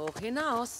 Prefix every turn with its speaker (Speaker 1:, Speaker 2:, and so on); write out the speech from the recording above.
Speaker 1: Hoch hinaus.